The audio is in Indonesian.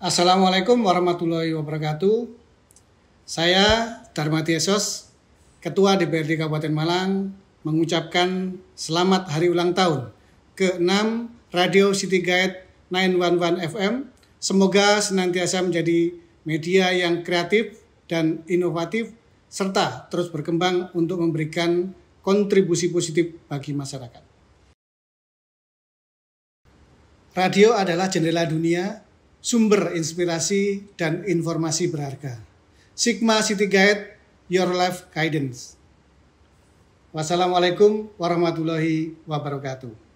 Assalamualaikum warahmatullahi wabarakatuh. Saya Dharma Tiesos, Ketua DPRD Kabupaten Malang, mengucapkan selamat hari ulang tahun ke-6 Radio City Guide 911 FM. Semoga senantiasa menjadi media yang kreatif dan inovatif serta terus berkembang untuk memberikan kontribusi positif bagi masyarakat. Radio adalah jendela dunia sumber inspirasi dan informasi berharga. Sigma City Guide, Your Life Guidance. Wassalamualaikum warahmatullahi wabarakatuh.